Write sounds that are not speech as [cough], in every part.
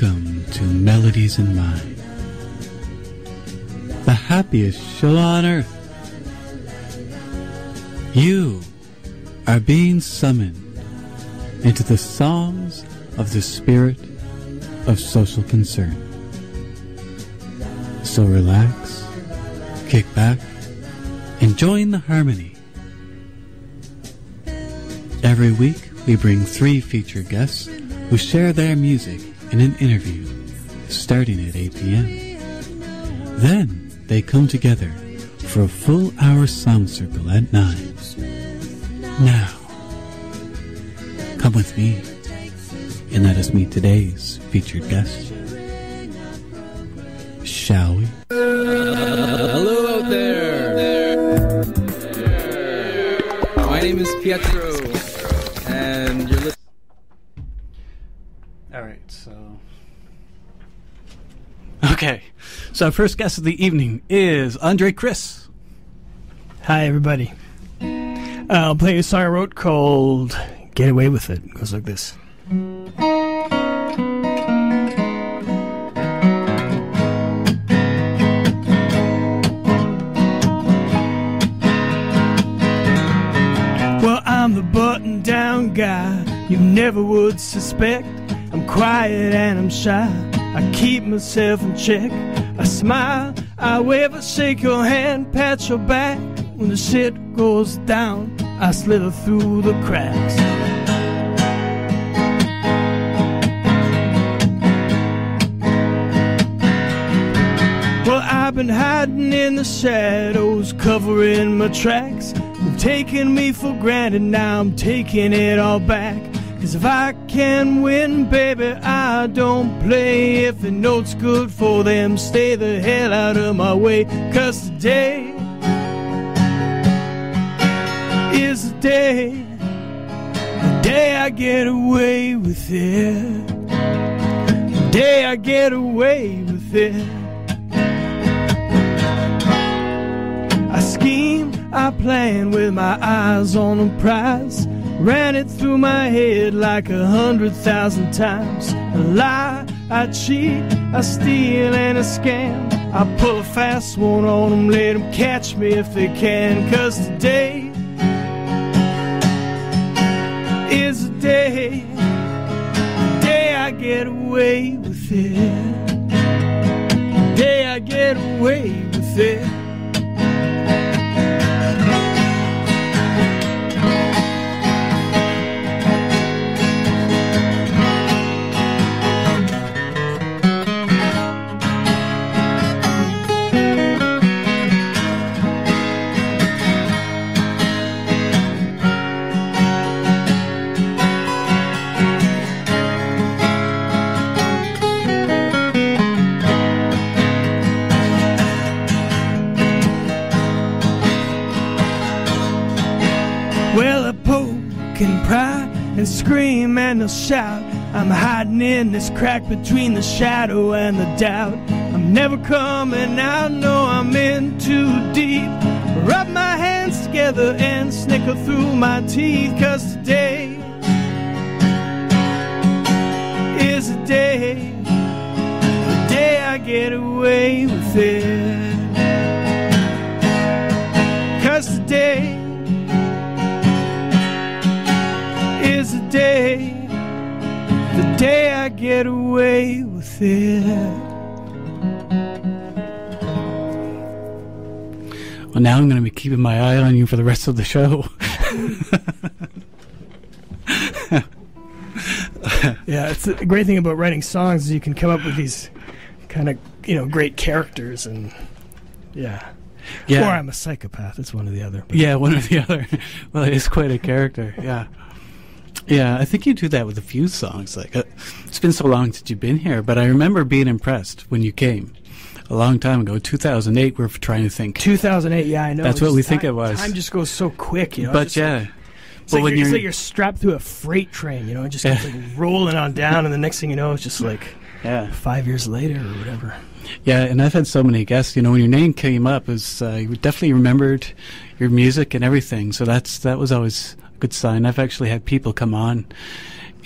Welcome to Melodies in Mind, the happiest show on earth. You are being summoned into the songs of the spirit of social concern. So relax, kick back, and join the harmony. Every week, we bring three featured guests who share their music in an interview starting at 8 p.m. Then they come together for a full hour song circle at 9. Now, come with me and let us meet today's featured guest. Shall we? Hello out there. My name is Pietro, our first guest of the evening is Andre Chrys. Hi, everybody. I'll play a song I wrote called Get Away With It. It goes like this. Well, I'm the button down guy you never would suspect. I'm quiet and I'm shy. I keep myself in check. I smile, I wave, I shake your hand, pat your back. When the shit goes down, I slither through the cracks. Well, I've been hiding in the shadows, covering my tracks. You've taken me for granted, now I'm taking it all back. Cause if I can win, baby, I don't play. If the note's good for them, stay the hell out of my way. Cause today is the day, the day I get away with it. The day I get away with it. I scheme, I plan with my eyes on the prize. Ran it through my head like a hundred thousand times. I lie, I cheat, I steal and I scam. I pull a fast one on them, let them catch me if they can. Cause today is the day, the day I get away with it. The day I get away with it. And scream and I'll shout. I'm hiding in this crack between the shadow and the doubt. I'm never coming out, no, I'm in too deep. Rub my hands together and snicker through my teeth, cause today is the day, the day I get away with it. Cause today day, the day I get away with it. Well, now I'm going to be keeping my eye on you for the rest of the show. [laughs] Yeah, it's the great thing about writing songs is you can come up with these kind of you know great characters and yeah. Yeah. Or I'm a psychopath. It's one or the other. but- Yeah, one or the other. [laughs] Well, it's quite a character. Yeah, yeah. I think you do that with a few songs. Like, uh, it's been so long since you've been here, but I remember being impressed when you came a long time ago. 2008. We're trying to think. 2008. Yeah, I know. That's what we think it was. Time just goes so quick, you know. but It's yeah, like, it's, but like when you're, you're like you're strapped through a freight train, you know. It just keeps like [laughs] rolling on down, and the next thing you know, it's just like yeah, five years later or whatever. yeah. And I've had so many guests. You know, when your name came up, is uh, you definitely remembered your music and everything. So that's that was always good sign. I've actually had people come on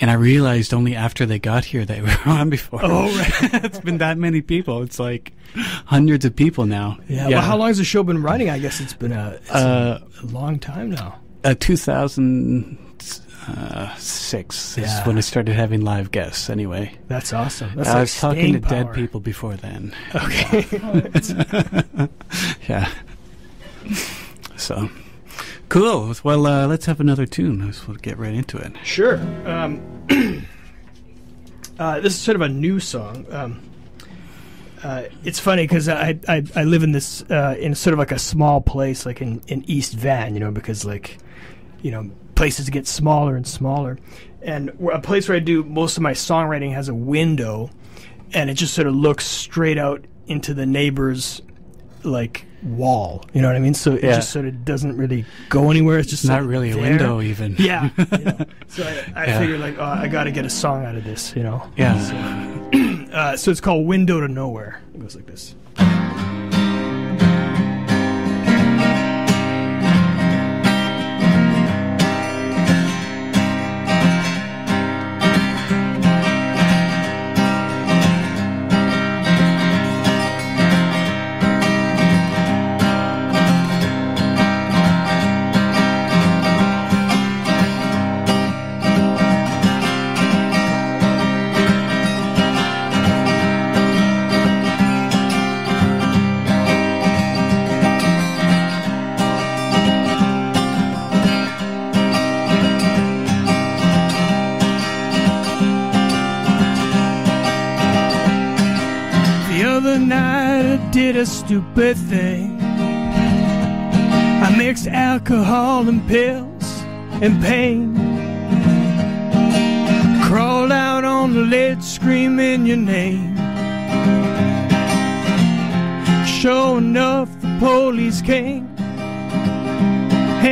and I realized only after they got here they [laughs] were on before. Oh, right. [laughs] it's been that many people. It's like hundreds of people now. Yeah. Well, how long has the show been running? I guess it's been a, it's Uh, a long time now. uh, 2006 is when I started having live guests. Anyway, That's awesome. That's I like was talking to staying dead people before then. Okay. [laughs] Yeah. So cool. Well, uh, let's have another tune. Let's we'll get right into it. Sure. Um, [clears throat] uh, this is sort of a new song. Um, uh, it's funny because I, I I live in this uh, in sort of like a small place, like in, in East Van, you know, because like you know places get smaller and smaller, and a place where I do most of my songwriting has a window, and it just sort of looks straight out into the neighbor's like wall. You know what I mean? So it Yeah. just sort of doesn't really go anywhere. It's just not sort of really a there. window, even. Yeah. you [laughs] know. So I, I Yeah. figured like, oh, I got to get a song out of this, you know. Yeah. [clears throat] Uh, so it's called Window to Nowhere. It goes like this. A stupid thing. I mixed alcohol and pills and pain. Crawled out on the ledge screaming your name. Sure enough, the police came.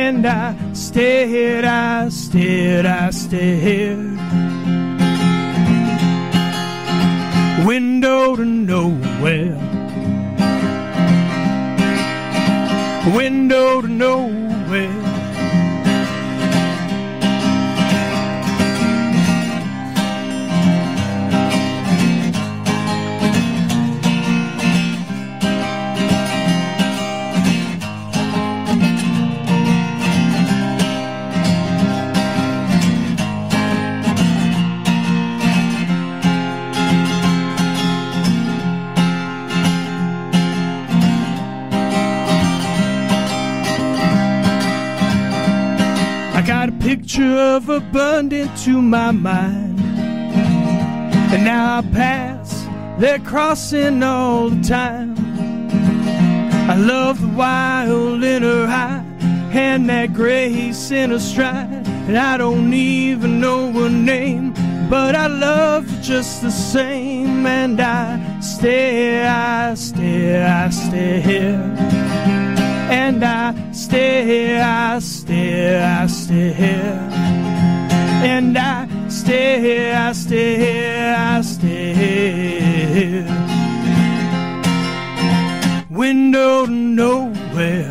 And I stared, I stared, I stared. Window to nowhere. Window to nowhere. Picture of her burned into my mind. And now I pass, they're crossing all the time. I love the wild in her eye and that grace in her stride. And I don't even know her name, but I love her just the same. And I stare, I stare, I stare. And I stare, I stare, I stare. And I stare, I stare, I stare. Window to nowhere.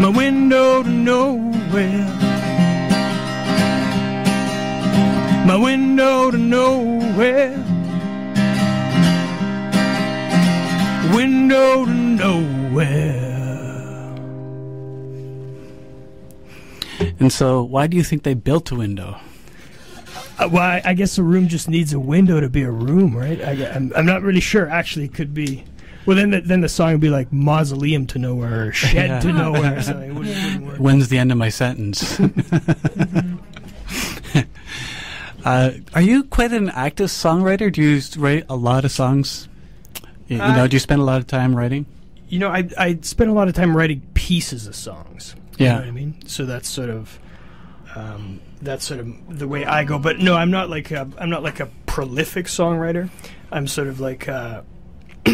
My window to nowhere. My window to nowhere. Window to nowhere. And so, why do you think they built a window? Uh, well, I, I guess a room just needs a window to be a room, right? I, am I'm not really sure. Actually, it could be. Well, then the, then the song would be like mausoleum to nowhere or shed Yeah. to nowhere or something. It wouldn't, it wouldn't work. When's the end of my sentence? [laughs] uh, are you quite an active songwriter? Do you write a lot of songs? You, you Uh, know, do you spend a lot of time writing? You know, I I spend a lot of time writing pieces of songs. You Yeah. know what I mean? So that's sort of um, that's sort of the way I go. But no, I'm not like a, I'm not like a prolific songwriter. I'm sort of like uh, [clears throat]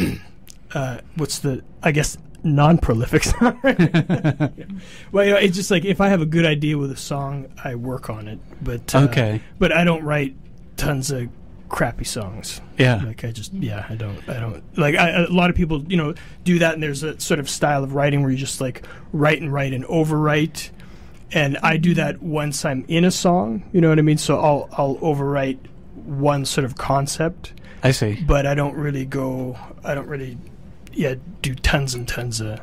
uh, what's the I guess non-prolific [laughs] songwriter. Yeah. Well, you know, it's just like if I have a good idea with a song, I work on it. But uh, Okay. but I don't write tons of crappy songs. Yeah. Like I just yeah I don't I don't like I, a lot of people you know do that and there's a sort of style of writing where you just like write and write and overwrite and I do that once I'm in a song. You know what I mean? So I'll I'll overwrite one sort of concept, I see. but I don't really go. I don't really, yeah, do tons and tons of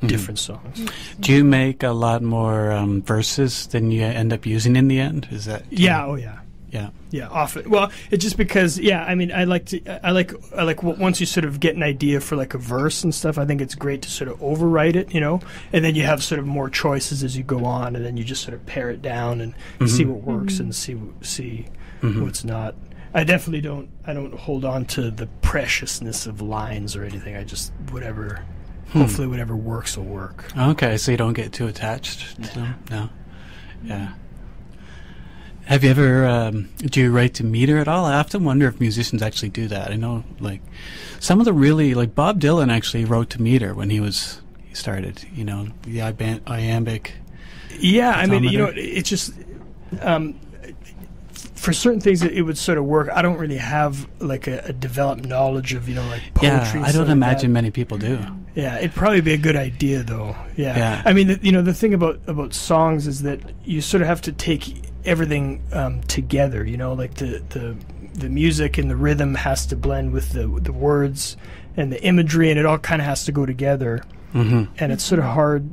Mm-hmm. different songs. Do you make a lot more um, verses than you end up using in the end? Is that Yeah. Oh yeah. Yeah? Yeah, often. Well, it's just because yeah. I mean, I like to. I like. I like once you sort of get an idea for like a verse and stuff. I think it's great to sort of overwrite it, you know, and then you have sort of more choices as you go on, and then you just sort of pare it down and mm-hmm. see what works mm-hmm. and see w- see mm-hmm. what's not. I definitely don't. I don't hold on to the preciousness of lines or anything. I just whatever. Hmm. Hopefully, whatever works will work. Okay, so you don't get too attached to them? No. Yeah. Have you ever, um, do you write to meter at all? I often wonder if musicians actually do that. I know, like, some of the really, like, Bob Dylan actually wrote to meter when he was, he started, you know, the iban- iambic. Yeah, I mean, you know, it's just um, for certain things it, it would sort of work. I don't really have like a, a developed knowledge of you know like poetry. yeah, I don't imagine that. many people do. Yeah, it'd probably be a good idea though. Yeah, Yeah. I mean, the, you know, the thing about about songs is that you sort of have to take everything um, together. You know, like the the the music and the rhythm has to blend with the the words and the imagery, and it all kind of has to go together hmm and it's sort of hard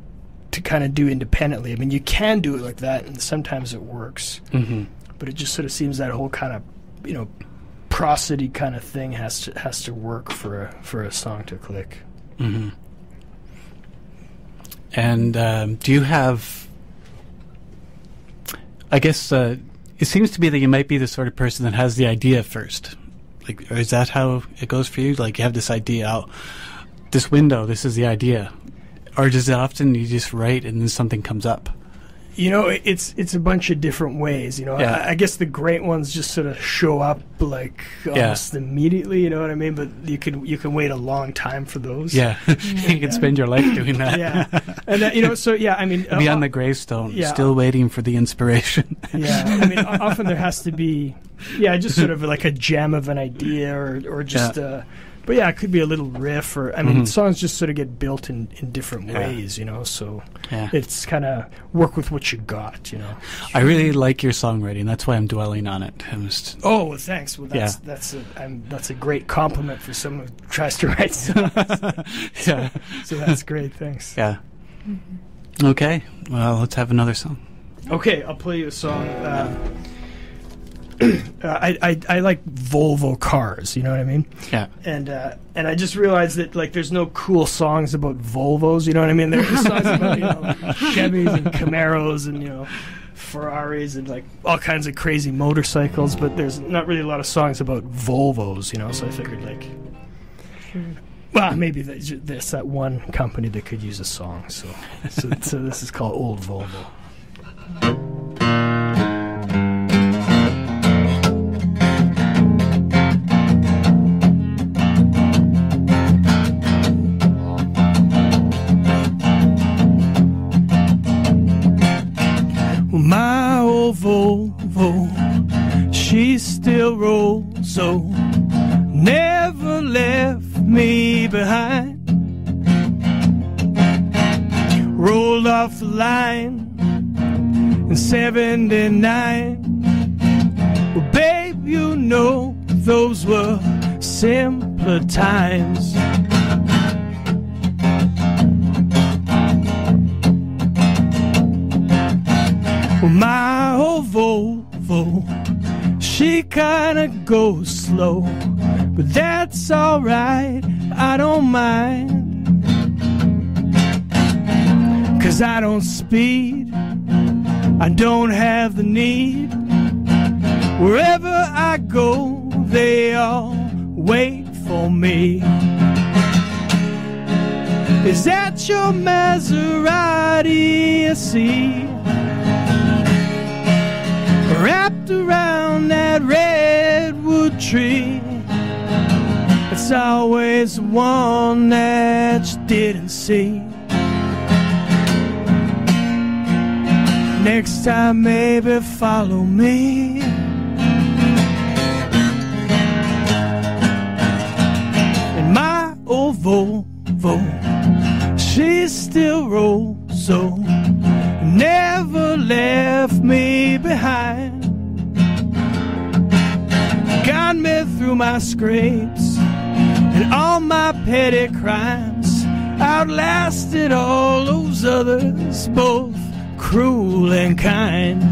to kind of do independently. I mean, you can do it like that, and sometimes it works, hmm but it just sort of seems that whole kind of, you know, prosody kind of thing has to has to work for a, for a song to click. hmm And um, do you have? I guess uh, it seems to be that you might be the sort of person that has the idea first. Like, is that how it goes for you? Like, you have this idea out this window. This is the idea, or does it often you just write and then something comes up? You know, it's it's a bunch of different ways. You know, Yeah. I, I guess the great ones just sort of show up like almost immediately. You know what I mean? But you can you can wait a long time for those. Yeah, [laughs] you can spend your life doing that. yeah, and that, you know, so yeah, I mean, [laughs] Be uh, on the gravestone, yeah. still waiting for the inspiration. [laughs] yeah i mean often there has to be yeah just sort of like a gem of an idea or or just Yeah. uh but yeah it could be a little riff or i mean Mhm. songs just sort of get built in in different Yeah. ways you know so yeah. it's kind of work with what you got you know I really like your songwriting. That's why I'm dwelling on it. Just, oh well thanks well that's Yeah. that's a I'm, that's a great compliment for someone who tries to write [laughs] songs yeah. so that's great thanks Yeah. Okay. Well, let's have another song. Okay, I'll play you a song. Uh, I, I I like Volvo cars. You know what I mean? Yeah. And uh, and I just realized that like there's no cool songs about Volvos. You know what I mean? There's songs about you know Chevys and Camaros and you know Ferraris and like all kinds of crazy motorcycles. But there's not really a lot of songs about Volvos. You know, so I figured like. Well, maybe there's there's that one company that could use a song. So, so, so this is called Old Volvo. But that's alright, I don't mind. Cause I don't speed, I don't have the need. Wherever I go, they all wait for me. Is that your Maserati I see? Wrapped around that redwood tree. There's always one that you didn't see. Next time, maybe follow me. And my old Volvo, she still rolls so never left me behind. Got me through my scrape and all my petty crimes outlasted all those others, both cruel and kind.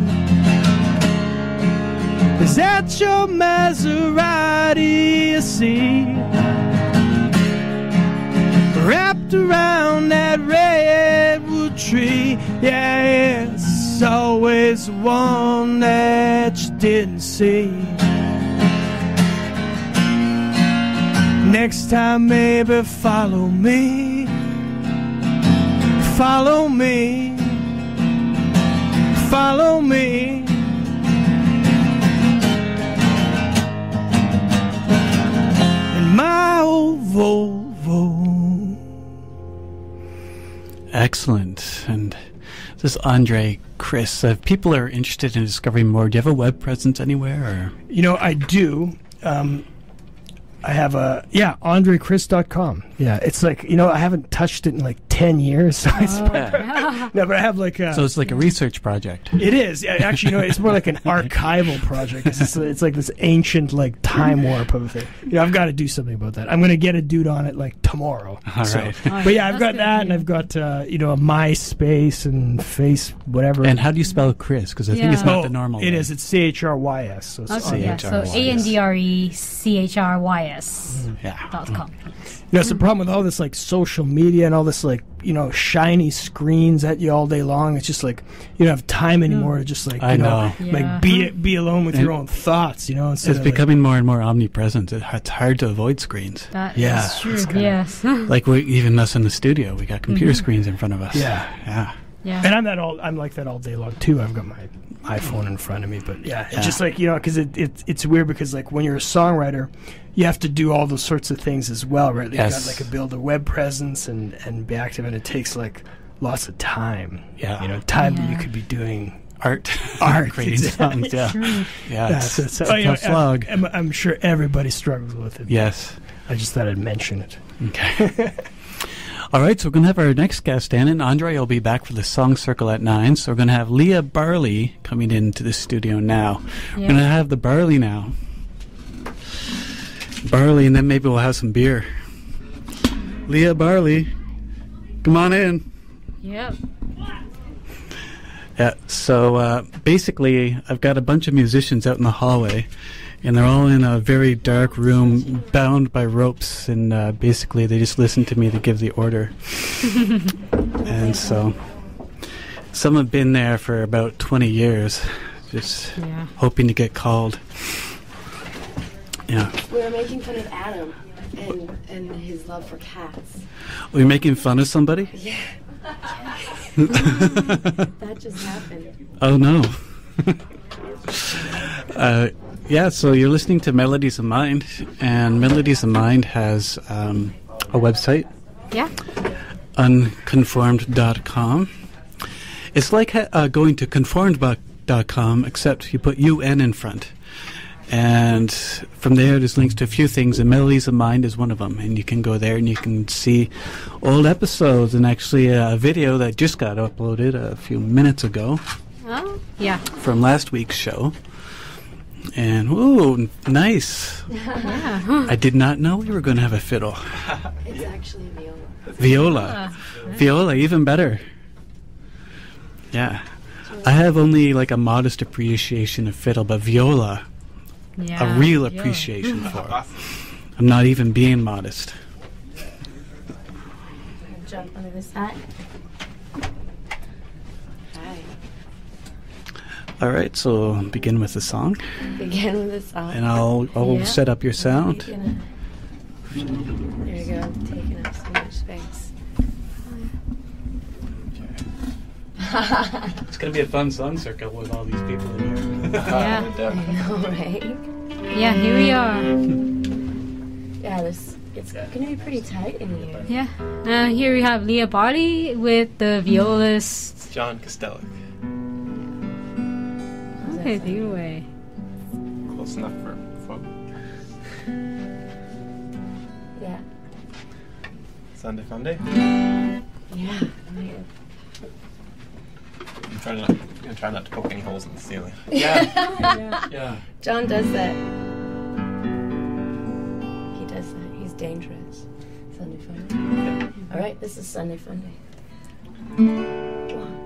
Is that your Maserati you see? Wrapped around that redwood tree, yeah, it's always one that you didn't see. Next time, maybe follow me. Follow me. Follow me. In my old Volvo. Excellent. And this is Andre Chrys. Uh, if people are interested in discovering more, do you have a web presence anywhere? Or? You know, I do. Um, I have a yeah, AndreChrys.com. Yeah, it's like you know I haven't touched it in like ten years. [laughs] So it's no, but I have like a, So it's like a research project. it is Yeah, actually you know it's more like an archival project. It's, just- it's like this ancient like time warp of a thing. You know I've got to do something about that. I'm gonna get a dude on it like tomorrow. All So- right. But yeah, I've That's got that, and. I've got uh, you know a MySpace and Face whatever. And how do you spell Chris? Because I think it's not Oh, the normal. It way. is. It's C H R Y S. So it's Okay, yeah. So A N D R E C H R Y S Yeah. dot com. You know, it's the problem with all this like social media and all this like you know shiny screens at you all day long. It's just like you don't have time anymore to just like you I know. Yeah. like be be alone with And your own thoughts. You know, instead It's of, like- becoming more and more omnipresent. It, it's hard to avoid screens. That Yeah, is true. kinda- Yes. [laughs] Like we, even us in the studio, we got computer mm-hmm. screens in front of us. Yeah. Yeah. Yeah. and I'm that all I'm like that all day long too. I've got my iPhone in front of me, but yeah, Yeah. it's just like you know because it, it it's weird because like when you're a songwriter. You have to do all those sorts of things as well, right? You Yes. got like a build a web presence and and be active, and it takes like lots of time. Yeah. you know, time that you could be doing Art. [laughs] Art, Creating exactly. songs. Yeah. True. Yeah. Yeah, It's, so it's a oh, you know, tough slog. I'm, I'm sure everybody struggles with it. Yes. I just thought I'd mention it. Okay. [laughs] All right, so we're going to have our next guest in, and Andre will be back for the Song Circle at 9. So we're going to have Leah Barley coming into the studio now. We're going to have the barley now. Barley, and then maybe we'll have some beer. Leah Barley, come on in. Yep. Yeah, so uh, basically, I've got a bunch of musicians out in the hallway, and they're all in a very dark room, bound by ropes, and uh, basically, they just listen to me to give the order. [laughs] and so, some have been there for about 20 years, just Yeah. hoping to get called. Yeah. We were making fun of Adam and and his love for cats. Are you making fun of somebody? [laughs] Yeah. [laughs] that just happened. Oh no. uh, yeah, so you're listening to Melodies of Mind, and Melodies of Mind has um, a website, Yeah. unconformed.com. It's like uh, going to conformed.com, except you put UN in front. And from there, there's links to a few things, and Melodies of Mind is one of them. And you can go there and you can see old episodes, and actually a video that just got uploaded a few minutes ago Oh. Yeah. from last week's show. And ooh, nice! Yeah. I did not know we were going to have a fiddle. [laughs] It's actually a Viola. Viola, viola, even better. Yeah, I have only like a modest appreciation of fiddle, but viola, Yeah. a real Yeah. appreciation [laughs] for. it. I'm not even being modest. Jump under the side. Hi. All right, so begin with the song, Begin with a song. and I'll I'll Yeah. set up your sound. There you go. Taking up so much space. [laughs] It's gonna be a fun song circle with all these people in here. Yeah. [laughs] I know, right? Yeah. Here we are. Yeah, this it's gonna be pretty tight in here. Yeah. Uh, here we have Leah Barley with the violist. John Costello. Okay, take it away. Close enough for folk. Yeah. Sunday Funday. Yeah. I'm trying not, I'm gonna not to poke any holes in the ceiling. Yeah, yeah. [laughs] John does that. He does that. He's dangerous. Sunday Funday. All right, this is Sunday Funday. One,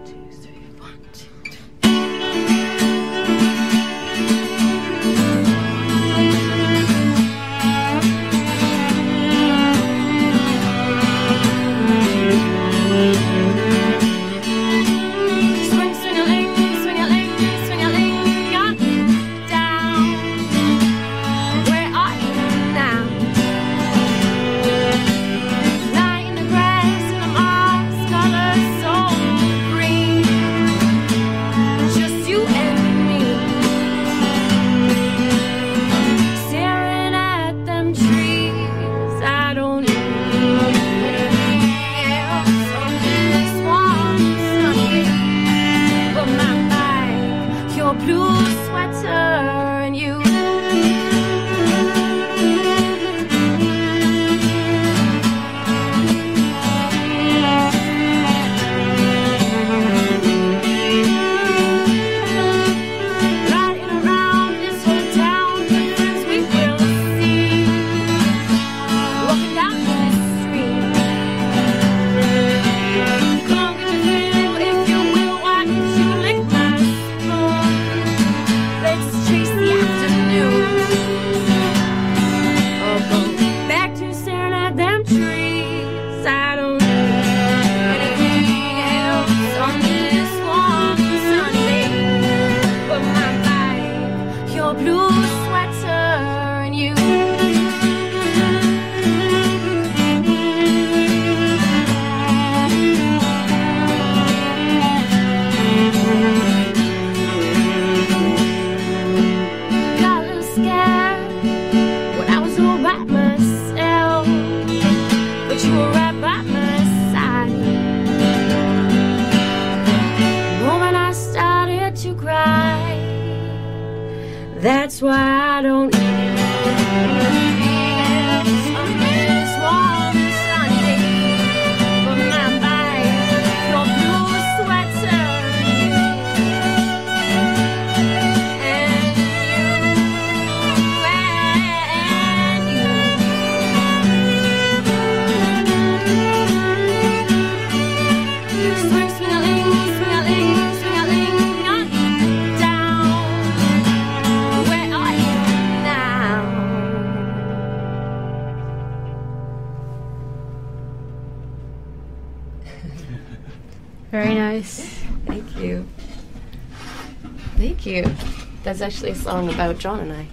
That's actually a song about John and I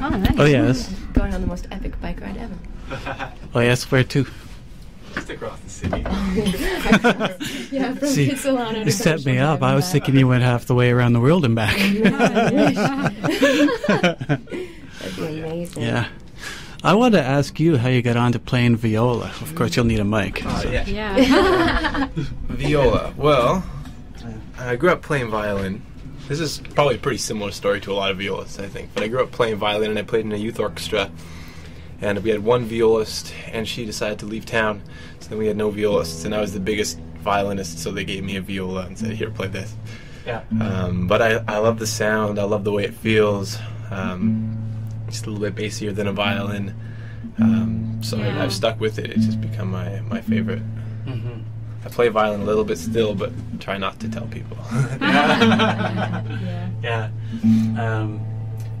[laughs] Oh, nice. Oh yes. going on the most epic bike ride ever. [laughs] Oh yes. Where to? Just across the city. [laughs] Yeah, from See, Kitsilano You set me up. I was Drive. thinking you went half the way around the world and back. That'd be amazing. yeah. I want to ask you how you got on to playing viola. Of course, you'll need a mic. Oh, so- yeah. Yeah. Viola. Well, I grew up playing violin. This is probably a pretty similar story to a lot of violists, I think. But I grew up playing violin and I played in a youth orchestra. And we had one violist, and she decided to leave town. So then we had no violists, and I was the biggest violinist, so they gave me a viola and said, Here, play this. Yeah. Um, but I, I love the sound, I love the way it feels. Um, just a little bit bassier than a violin. Um, so Yeah. I, I've stuck with it. It's just become my, my favorite. Mhm. I play violin a little bit still, but try not to tell people. [laughs] [laughs] yeah. Yeah. Um,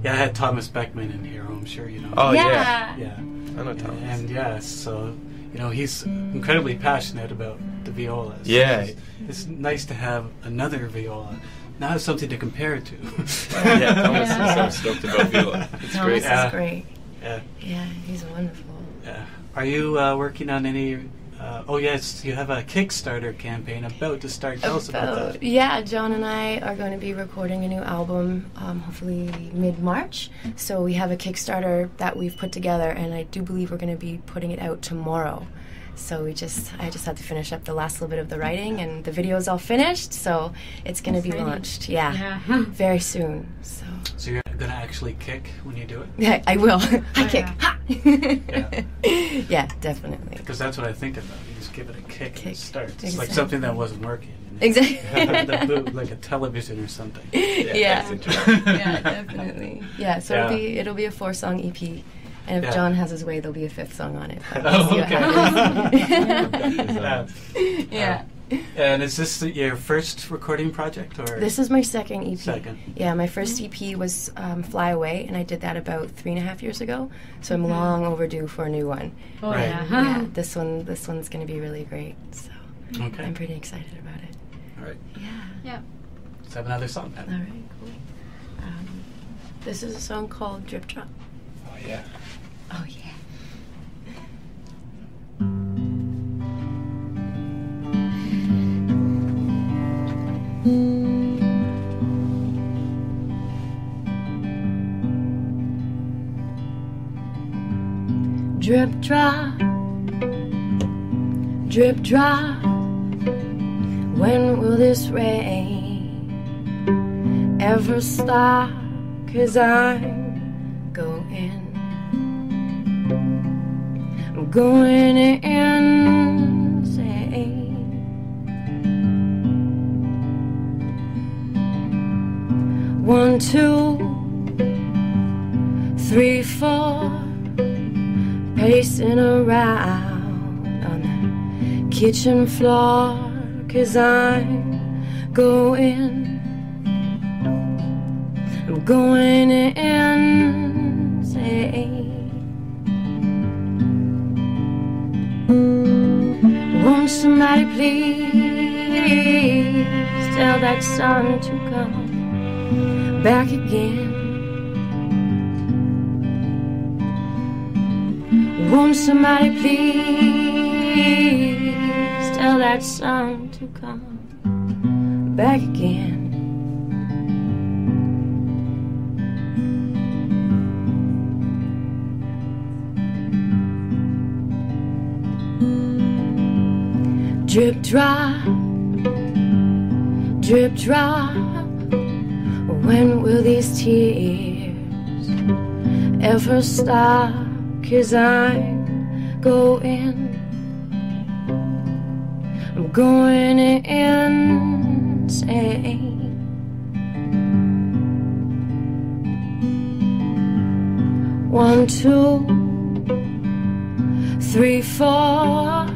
yeah, I had Thomas Beckman in here. I'm sure you know. oh yeah, Yeah. I know Thomas. And yeah, so you know he's incredibly passionate about the viola. So Yeah. it's, it's nice to have another viola. Now have something to compare it to. yeah, Thomas Yeah. is so [laughs] stoked about viola. It's Thomas great. is Yeah. great. yeah. Yeah, he's wonderful. Yeah. Are you uh, working on any? Uh, oh yes, you have a Kickstarter campaign about to start. Tell us about About- that. Yeah, John and I are going to be recording a new album, um, hopefully mid March. So we have a Kickstarter that we've put together, and I do believe we're going to be putting it out tomorrow. So we just, I just had to finish up the last little bit of the writing, and the video is all finished. So it's going to be launched, yeah, Yeah. [laughs] very soon. So So you're gonna actually kick when you do it? yeah, I will. [laughs] I Oh, kick. yeah. Yeah. [laughs] yeah, definitely. Because that's what I think about. You just give it a kick, and Kick. it starts. It's like something that wasn't working. Exactly. [laughs] boot, like a television or something. yeah. that's interesting. yeah, definitely. Yeah, so Yeah. it'll be it'll be a four song EP, And if Yeah. John has his way, there'll be a fifth song on it. but Oh, okay. Yeah. yeah. And is this your first recording project, or This is my second EP. Second. Yeah, my first EP was um, Fly Away, and I did that about three and a half years ago. So I'm long overdue for a new one. Oh Right. yeah. yeah, [laughs] this one, this one's going to be really great. So okay? I'm pretty excited about it. All right, Yeah. Yeah. let's have another song then. All right. Cool. Um, this is a song called Drip Drop. Oh yeah. Oh yeah. Drip drop, drip drop. When will this rain ever stop? Cause I'm going. I'm going insane. One, two, three, four, pacing around on the kitchen floor. Cause I'm going, I'm going insane. Won't somebody please tell that sun to come back again? Won't somebody please tell that sun to come back again? Drip drop, drip drop. When will these tears ever stop? Cause I'm going, I'm going insane. One, two, three, four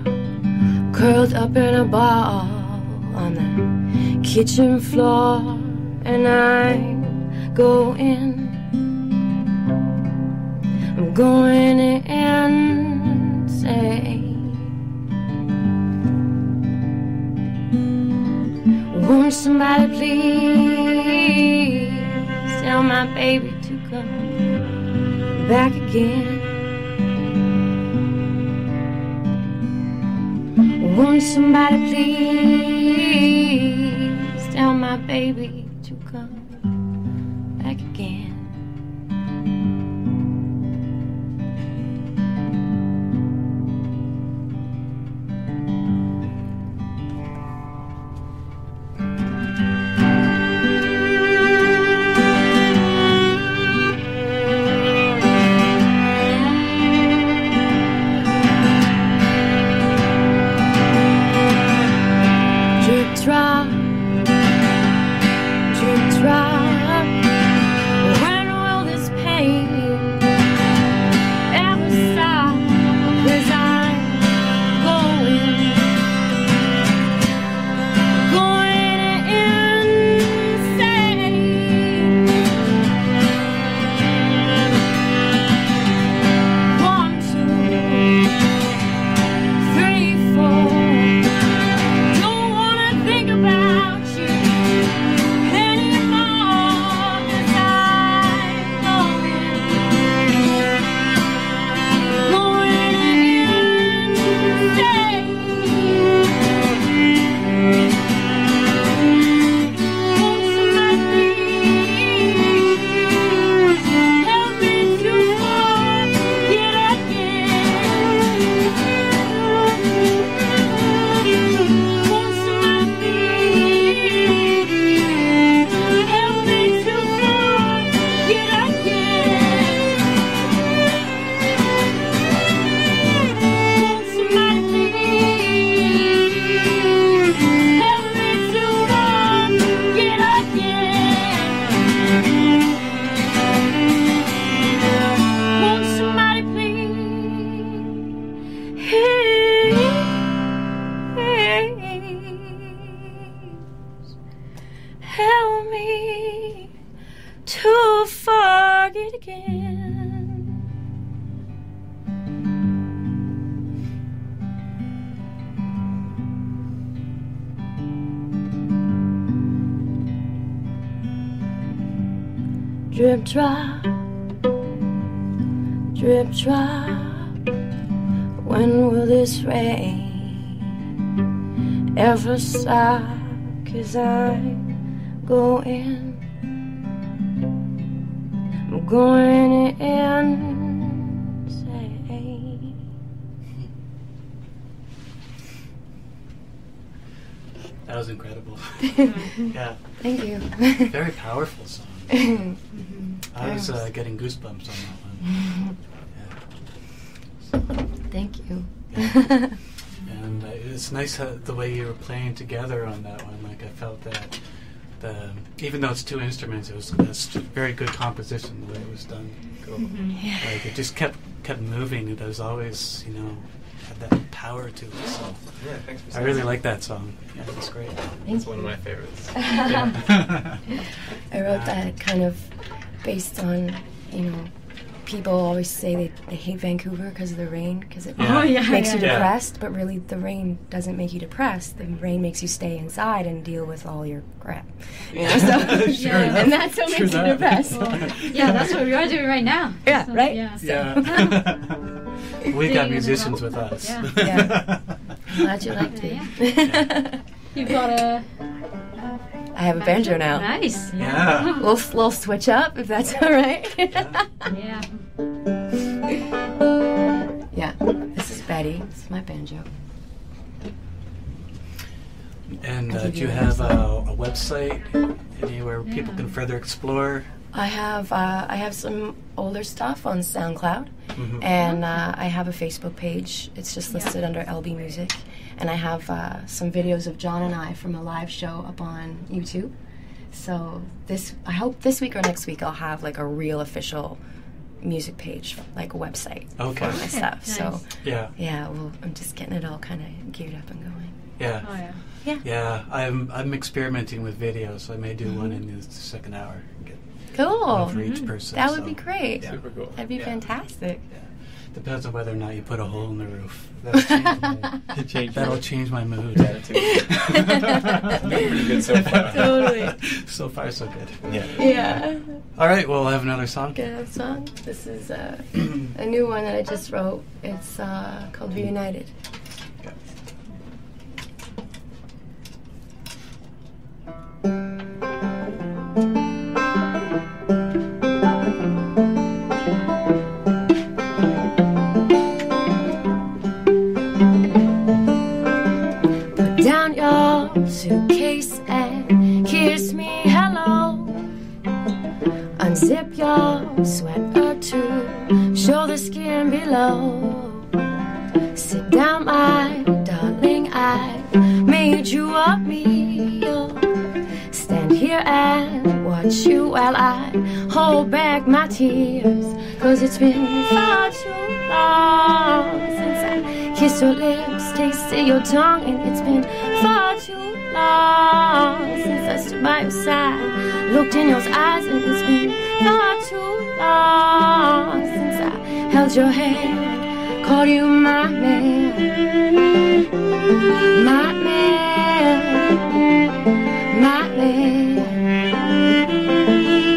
curled up in a ball on the kitchen floor, and I'm going, I'm going insane. Won't somebody please tell my baby to come back again? Won't somebody please tell my baby Drip drop, drip drop. When will this rain ever stop? Cause I'm going, I'm going insane. That was incredible. [laughs] yeah, Thank you. very powerful song. [laughs] I was uh, getting goosebumps on that one. [laughs] Thank you. Yeah. [laughs] And uh, it's nice how, the way you were playing together on that one. Like I felt that, the, even though it's two instruments, it was a st- very good composition the way it was done. Cool. Like it just kept kept moving. It was always, you know, had that power to it. So Yeah, thanks for I really that. like that song. Yeah, it was great. It's one of my favorites. [laughs] I wrote that kind of based on, you know, people always say they, they hate Vancouver because of the rain, because it Yeah. Oh, yeah, makes you yeah. depressed, but really the rain doesn't make you depressed. The rain makes you stay inside and deal with all your crap. You [laughs] know, so, [laughs] Sure Yeah. and that's what True makes you that. depressed. [laughs] yeah, that's what we are doing right now. Yeah, So, right? Yeah. so- Yeah. we got musicians with us. Yeah. Yeah. Glad you liked it. You got a I have a banjo now. nice. Yeah. [laughs] We'll, we'll switch up if that's all right. [laughs] Yeah. yeah, this is Betty. This is my banjo. And uh, do you you have a, a website anywhere people can further explore? I have uh, I have some older stuff on SoundCloud, Mhm. and uh, I have a Facebook page. It's just listed under LB Music, and I have uh, some videos of John and I from a live show up on YouTube. So this I hope this week or next week I'll have like a real official music page, like a website Okay. for my stuff. Nice. So Yeah, yeah, well I'm just getting it all kind of geared up and going. yeah, Oh yeah. yeah. I'm I'm experimenting with videos. So I may do one in the second hour. And Get Cool. one for each person. That would so, be great. Yeah. Super cool. That'd be Yeah. fantastic. Depends on whether or not you put a hole in the roof. That'll [laughs] change my, Change that'll your change my mood. attitude. Pretty good so far. [laughs] Totally. so far, so good. Yeah. Yeah. All right, we'll have another song. Gonna have a song. This is uh, [clears throat] a new one that I just wrote. It's uh, called Reunited. Put suitcase and kiss me hello. Unzip your sweater to show the skin below. Sit down, my darling, I made you a meal. Stand here and watch you while I hold back my tears. Cause it's been far too long since I kissed your lips, tasted your tongue, and it's been far too long since I stood by your side, looked in your eyes, and it's been far too long since I held your hand, called you my man, my man, my man,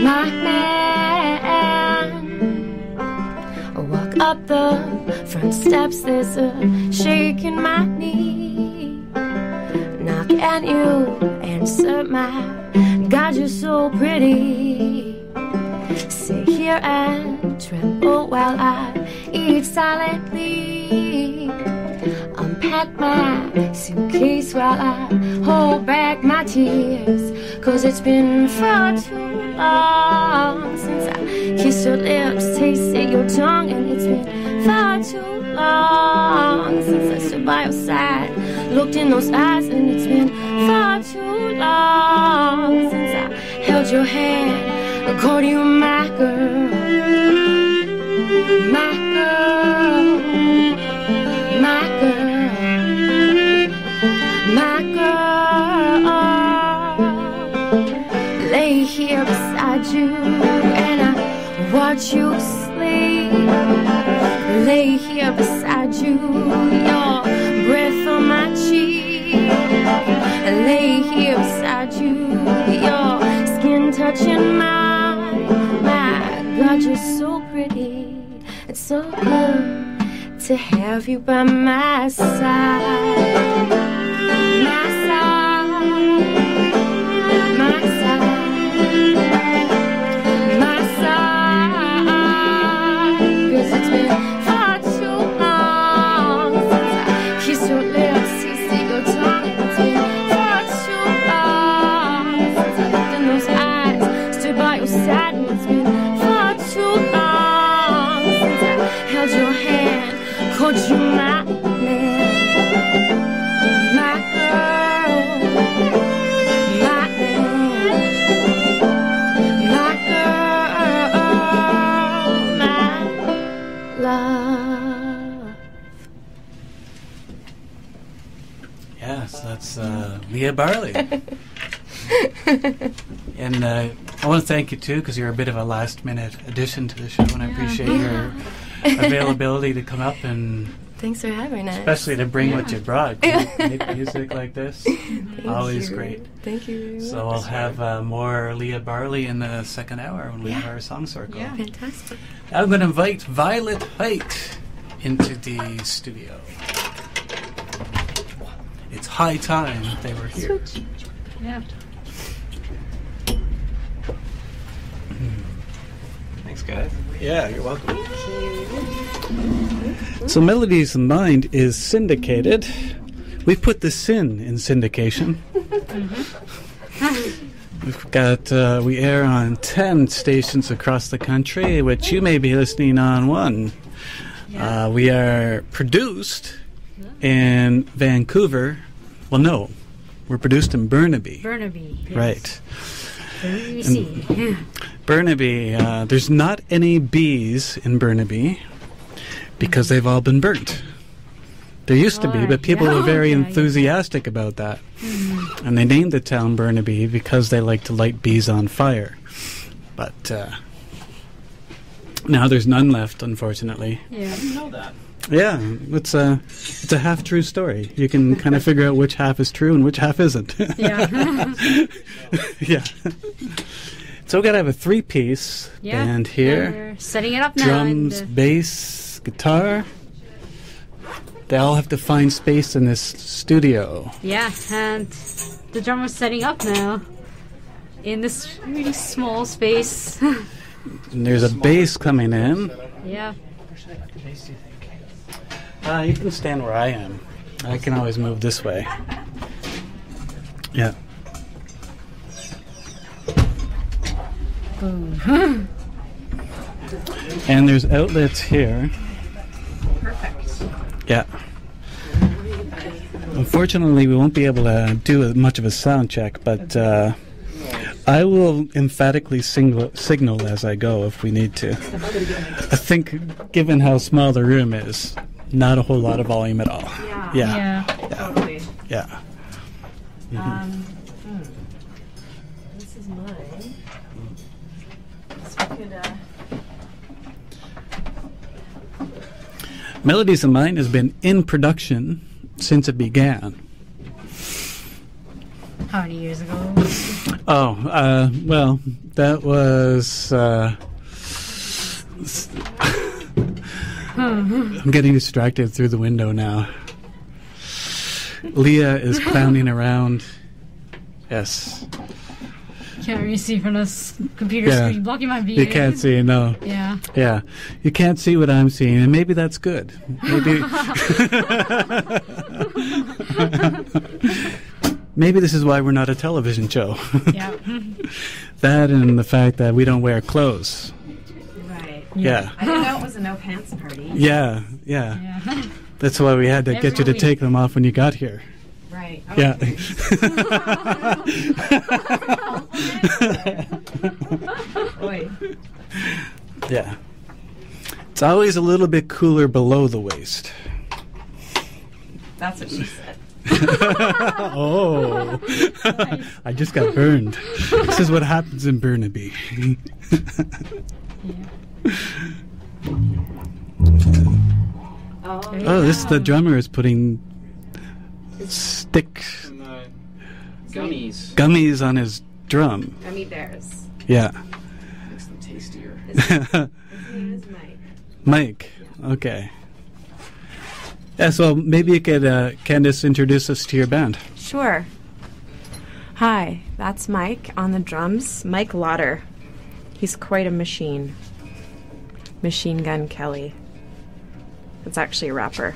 my man. I walk up the front steps, there's a shake in my knee. And you answer my God, you're so pretty. Sit here and tremble while I eat silently. Unpack my suitcase while I hold back my tears. Cause it's been far too long since I kissed your lips, tasted your tongue, and it's been far too long since I stood by your side, looked in those eyes, and it's been far too long since I held your hand, I called you my girl, my girl, my girl, my girl. Lay here beside you, and I watch watch you Lay here beside you, your breath on my cheek. Lay here beside you, your skin touching mine. My God, you're so pretty. It's so good to have you by my side. My side. My side. Leah Barley. [laughs] and uh, I want to thank you too because you're a bit of a last minute addition to the show, and I appreciate your [laughs] availability to come up and Thanks for having us. especially to bring what you brought. [laughs] Make music like this, always you. great. Thank you. So. I'll have uh, more Leah Barley in the second hour when we have our song circle. Yeah. Fantastic. I'm going to invite Violet Height into the studio. It's high time they were here. Yeah. Thanks, guys. Yeah, you're welcome. So Melodies of Mind is syndicated. We've put the sin in syndication. We've got uh, we air on ten stations across the country, which you may be listening on one. Uh, we are produced in Vancouver. Well, no, we're produced in Burnaby. Burnaby. yes. Right. Burnaby. Yeah. Burnaby, uh, there's not any bees in Burnaby because they've all been burnt. There used to be, but people yeah. were very Yeah, yeah. enthusiastic about that. And they named the town Burnaby because they like to light bees on fire. But uh, now there's none left, unfortunately. Yeah. Yeah, it's a it's a half true story. You can kind of [laughs] figure out which half is true and which half isn't. Yeah. [laughs] [laughs] yeah. So we gotta have a three piece yeah. band here. We're setting it up now. drums, uh, bass, guitar. They all have to find space in this studio. yeah, and the drummer's setting up now in this really small space. And there's a bass coming in. yeah. Uh, you can stand where I am. I can always move this way. Yeah. [laughs] and there's outlets here. Perfect. Yeah. Unfortunately, we won't be able to do a, much of a sound check, but uh, I will emphatically signal as I go if we need to. I think, given how small the room is, not a whole lot of volume at all. Yeah. Yeah. Totally. Yeah. Um, hmm. This is mine. So could, uh, Melodies of Mind has been in production since it began. How many years ago? Oh, uh, well, that was. Uh, [laughs] [laughs] I'm getting distracted through the window now. Leah is clowning around. Yes. Can't really see from this computer Yeah. screen blocking my view. You can't see, no. Yeah. Yeah. You can't see what I'm seeing, and maybe that's good. Maybe. [laughs] maybe this is why we're not a television show. Yeah. [laughs] that and the fact that we don't wear clothes. Yeah. I didn't know it was a no pants party. Yeah, yeah. yeah. [laughs] That's why we had to get you to take them off when you got here. Right. Oh, Yeah. Boy. [laughs] yeah. It's always a little bit cooler below the waist. That's what she said. [laughs] oh. I just got burned. this is what happens in Burnaby. Oh, this the drummer is putting stick Some, uh, gummies. gummies on his drum. Gummy bears. Yeah. Makes them tastier. His name is Mike. Mike. Okay. Yeah, so maybe you could, uh, Candice, introduce us to your band. Sure. Hi, that's Mike on the drums. Mike Lauder. He's quite a machine. Machine Gun Kelly. It's actually a rapper.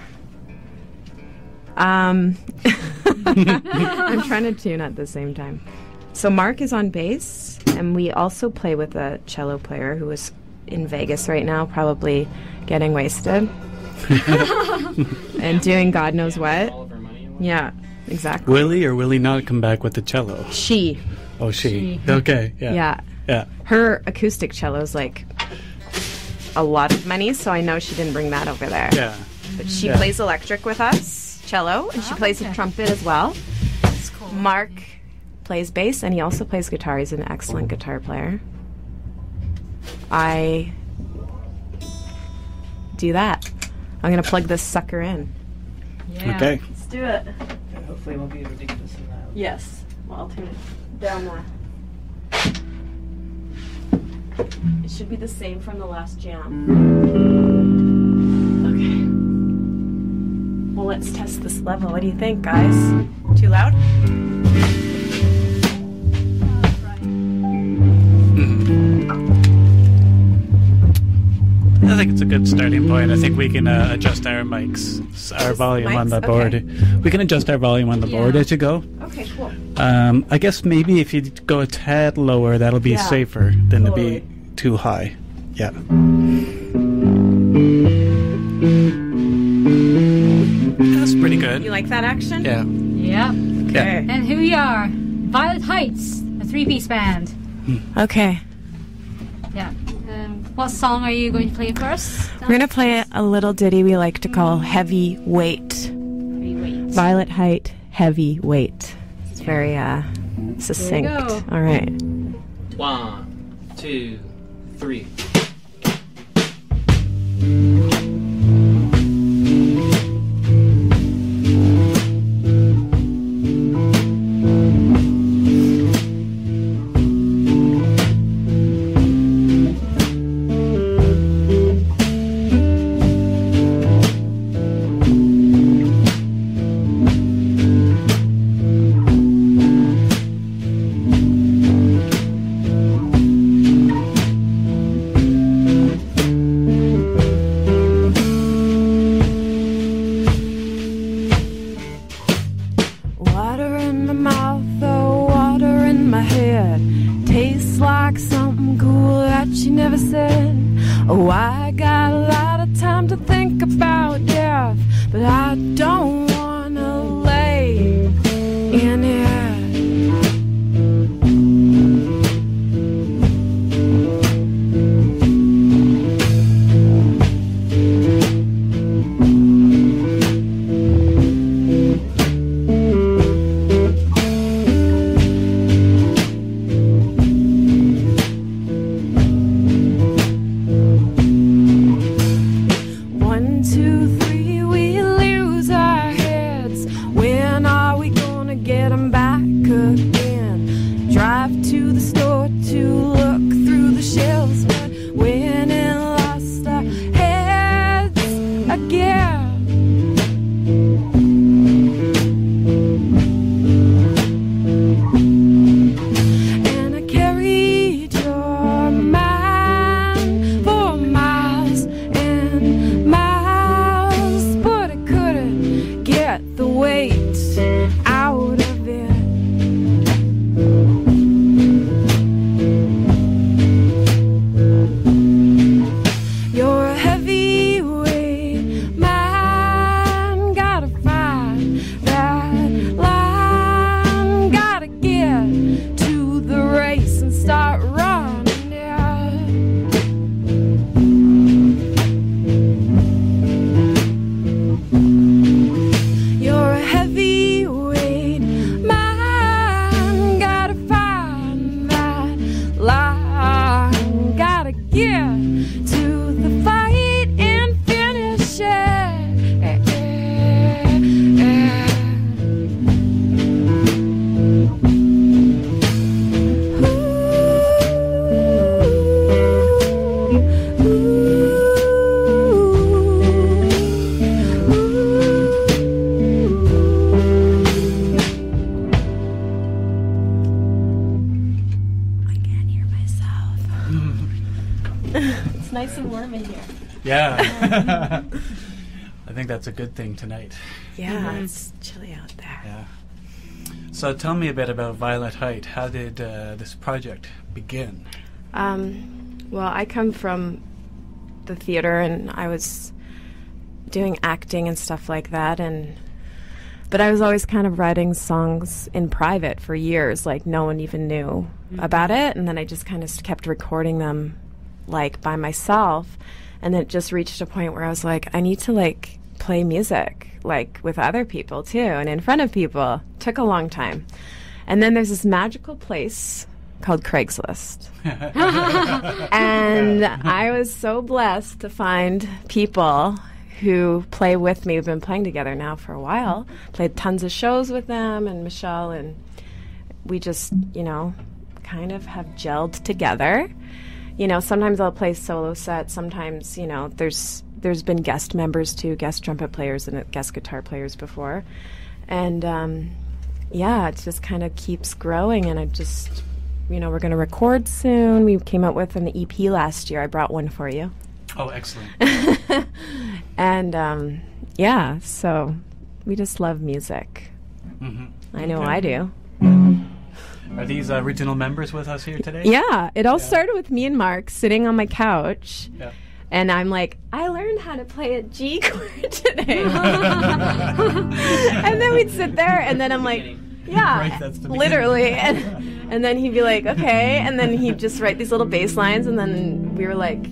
Um, [laughs] I'm trying to tune at the same time. So Mark is on bass, and we also play with a cello player who is in Vegas right now, probably getting wasted and doing God knows what. All of our money. Yeah, exactly. Will he or will he not come back with the cello? She, Oh, she. Okay. Yeah. yeah. Yeah. Her acoustic cello is like a lot of money, so I know she didn't bring that over there. Yeah. But she Yeah. plays electric with us, cello, and she oh, plays the trumpet as well. That's cool. Mark plays bass, and he also plays guitar. He's an excellent guitar player. I do that. I'm gonna plug this sucker in. Okay. Let's do it. Hopefully, it won't be ridiculous in that. Yes. Well, I'll turn it down more. It should be the same from the last jam. Okay. Well, let's test this level. What do you think, guys? Too loud? Good starting point. I think we can uh, adjust our mics, our volume on the board. Okay. We can adjust our volume on the board Yeah. as you go. Okay, cool. Um, I guess maybe if you go a tad lower, that'll be Yeah. safer than to be too high. Yeah. That's pretty good. You like that action? Yeah. Yeah. Yeah. And here we are, Violet Heights, a three-piece band. Okay. Yeah. What song are you going to play first? We're going to play a little ditty we like to call Heavy Weight. Heavyweight. Violet Height, Heavy Weight. It's very uh, succinct. All right. One, two, three. Yeah. [laughs] I think that's a good thing tonight. Yeah, it's chilly out there. Yeah. So tell me a bit about Violet Height. How did uh, this project begin? Um, well, I come from the theater, and I was doing acting and stuff like that, and but I was always kind of writing songs in private for years, like no one even knew about it, and then I just kind of kept recording them, like by myself, and then it just reached a point where I was like, I need to like play music, like with other people too, and in front of people. Took a long time, and then there's this magical place called Craigslist. [laughs] and I was so blessed to find people who play with me. We've been playing together now for a while. Played tons of shows with them and Michelle, and we just, you know, kind of have gelled together. You know, sometimes I'll play solo sets. Sometimes, you know, there's there's been guest members too, guest trumpet players and guest guitar players before, and um, yeah, it just kind of keeps growing. And I just, you know, we're going to record soon. We came up with an EP last year. I brought one for you. Oh, excellent. [laughs] and um, yeah, so we just love music. hmm I know Okay. I do. Are these uh, original members with us here today? Yeah, it all started with me and Mark sitting on my couch. Yeah. And I'm like, I learned how to play a G [laughs] chord today. [laughs] and then we'd sit there, and then I'm like, yeah, Right, literally. And, and then he'd be like, okay. And then he'd just write these little bass lines, and then we were like,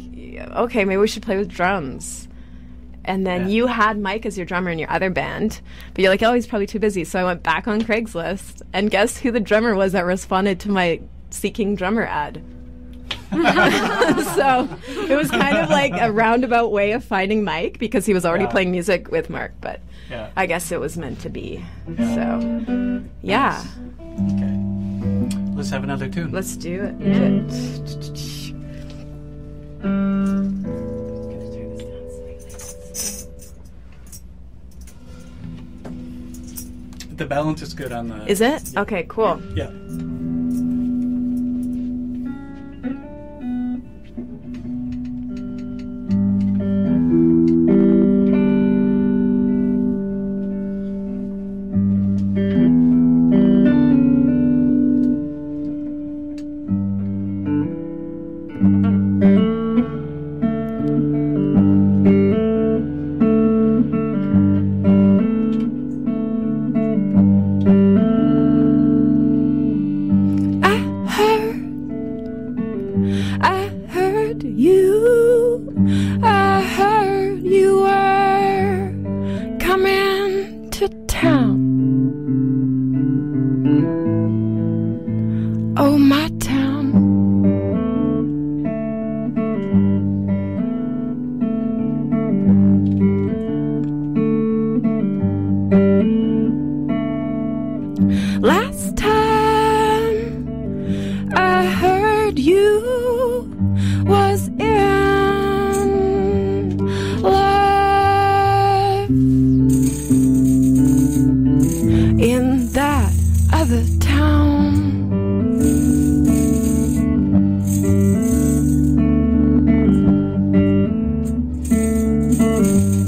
okay, maybe we should play with drums. And then you had Mike as your drummer in your other band, but you're like, oh, he's probably too busy. So I went back on Craigslist, and guess who the drummer was that responded to my seeking drummer ad? [laughs] so it was kind of like a roundabout way of finding Mike because he was already Yeah. playing music with Mark, but Yeah. I guess it was meant to be. So, yeah, Okay. Let's have another tune. let's do it. The balance is good on the. Is it? Okay, cool. Yeah. You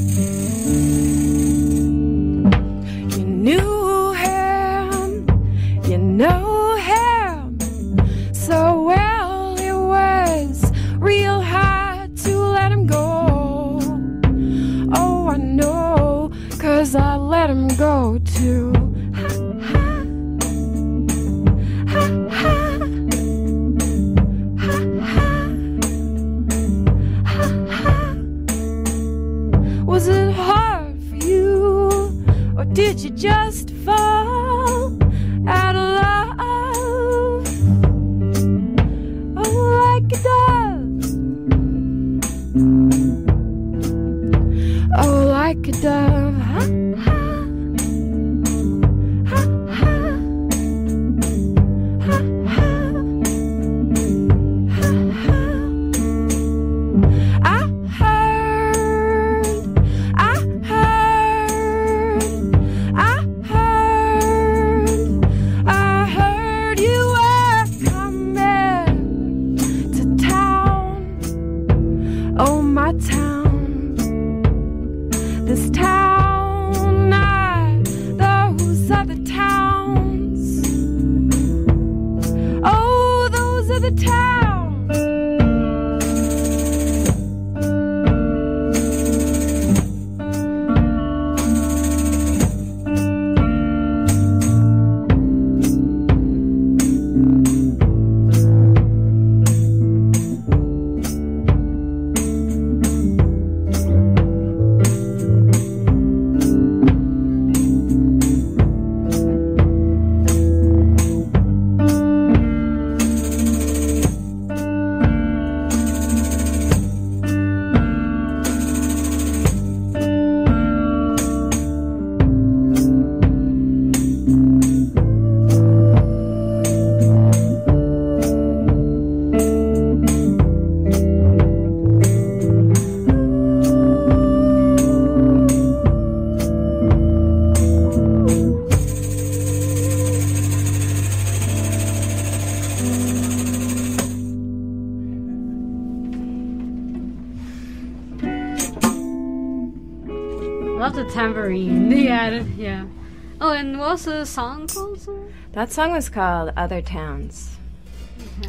was the song called? sir? That song was called Other Towns.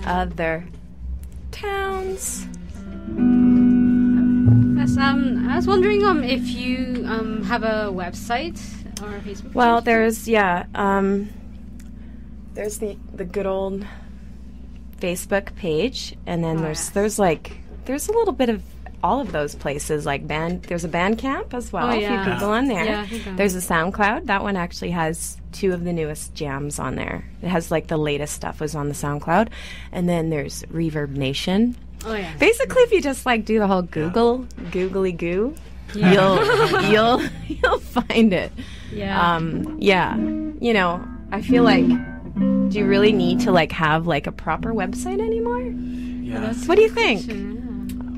Other Towns. Yes, um, I was wondering um if you um have a website or a Facebook. Well, page? there's yeah, um, there's the the good old Facebook page, and then Oh, there's yes. there's like there's a little bit of all of those places like band. There's a Bandcamp as well. Oh, If yeah. you Google on there, Yeah, I think I- there's a SoundCloud. That one actually has two of the newest jams on there. It has like the latest stuff was on the SoundCloud, and then there's Reverb Nation. Oh yeah. Basically, if you just like do the whole Google googly goo, Yeah. you'll [laughs] you'll you'll find it. Yeah. Um, yeah. You know, I feel like do you really need to like have like a proper website anymore? Yeah. What do you think?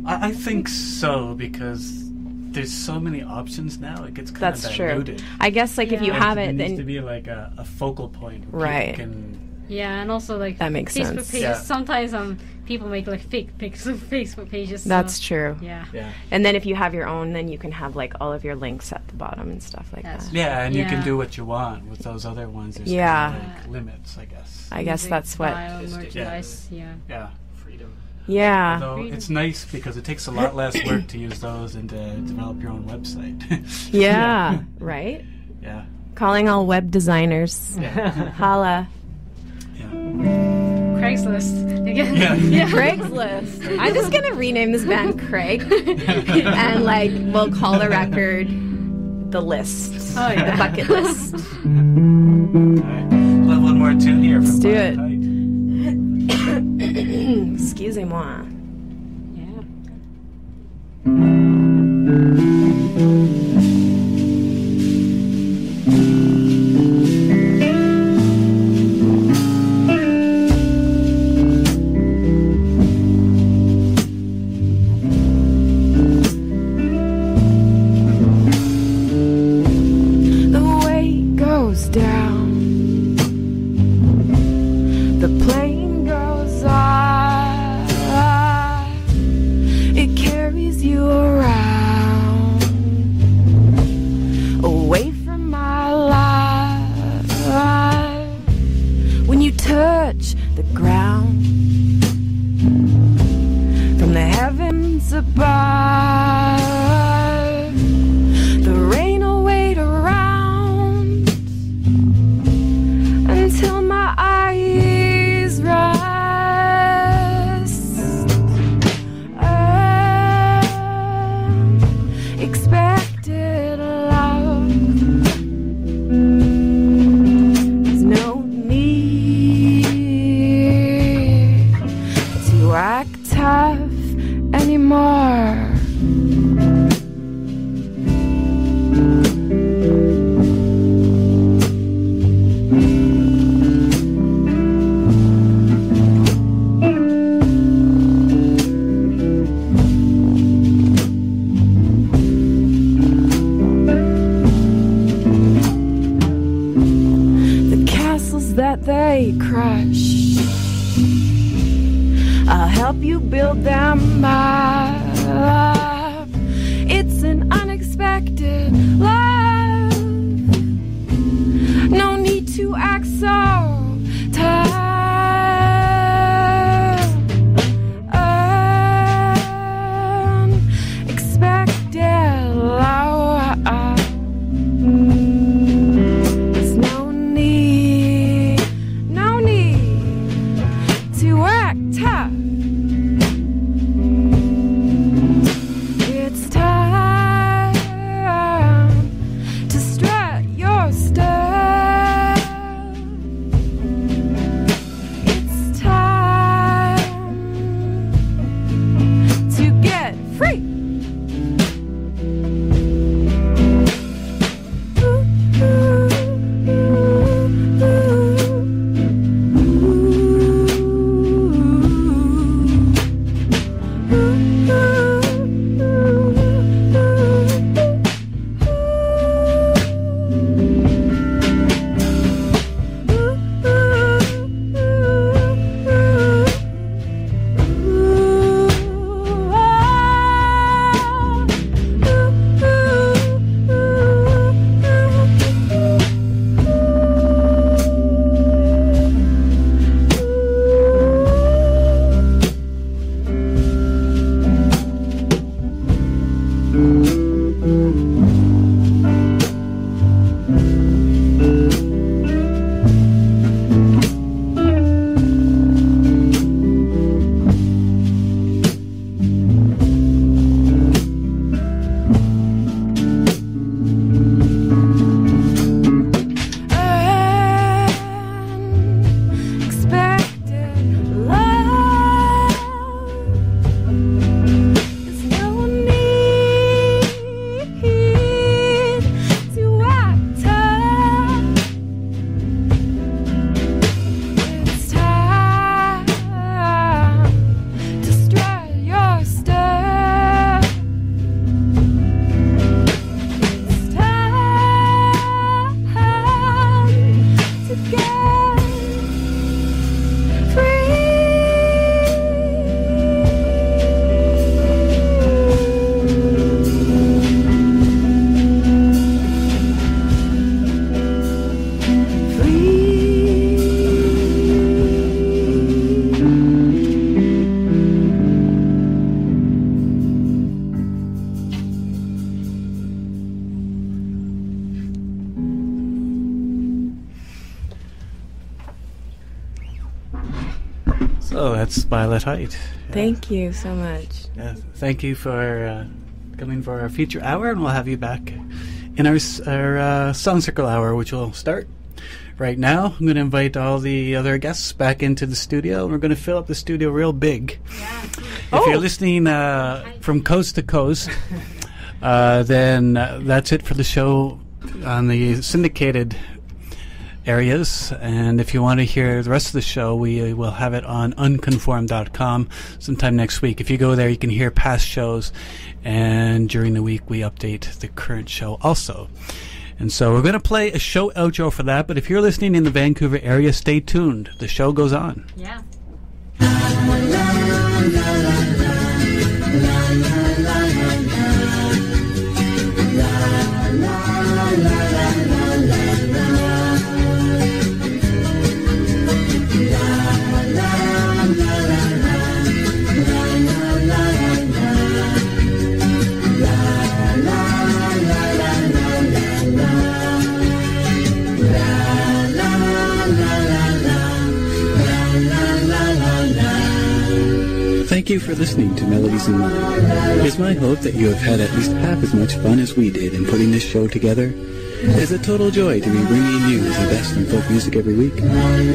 I, I think so because there's so many options now. It gets kind That's of true. I guess like if you Like, have there it, needs to then be like a, a focal point. Right. Can, Yeah, and also like That makes Facebook sense. pages. Yeah. Sometimes um people make like fake pics of Facebook pages. so- that's true. Yeah. yeah. And then if you have your own, then you can have like all of your links at the bottom and stuff like That's that. Yeah, and you can do what you want with those other ones. There's Yeah. kind of like limits, I guess. I guess Music, that's what. style, merchandise. Yeah. Yeah. Freedom. Yeah. Although it's nice because it takes a lot less [coughs] work to use those and to develop your own website. [laughs] Yeah. Right. yeah. Calling all web designers. Yeah. Holla. yeah. Craigslist again. [laughs] Yeah. Craigslist. I'm just gonna rename this band Craig, [laughs] and like we'll call the record the list, Oh, yeah. the bucket list. All right. We'll have one more tune here. Let's do Blind it. [coughs] Kite. Excusez-moi. Yeah. Mm. Violet Height. Thank you so much. Yeah, thank you for uh, coming for our feature hour, and we'll have you back in our, our uh, Song Circle hour, which will start right now. I'm going to invite all the other guests back into the studio, and we're going to fill up the studio real big. If you're listening uh, from coast to coast, uh, then uh, that's it for the show on the syndicated areas. And if you want to hear the rest of the show, we uh, will have it on unconformed.com sometime next week. If you go there, you can hear past shows. And during the week, we update the current show also. And so we're going to play a show outro for that. But if you're listening in the Vancouver area, stay tuned. The show goes on. Yeah. Thank you for listening to Melodies in Mind. It is my hope that you have had at least half as much fun as we did in putting this show together. It is a total joy to be bringing you the best in folk music every week.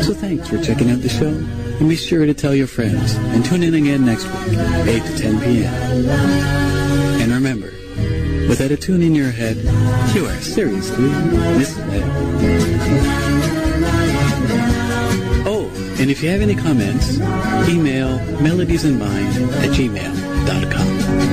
So thanks for checking out the show, and be sure to tell your friends, and tune in again next week, 8 to 10 p.m. And remember, without a tune in your head, you are seriously misled. And if you have any comments, email melodiesinmind at gmail.com.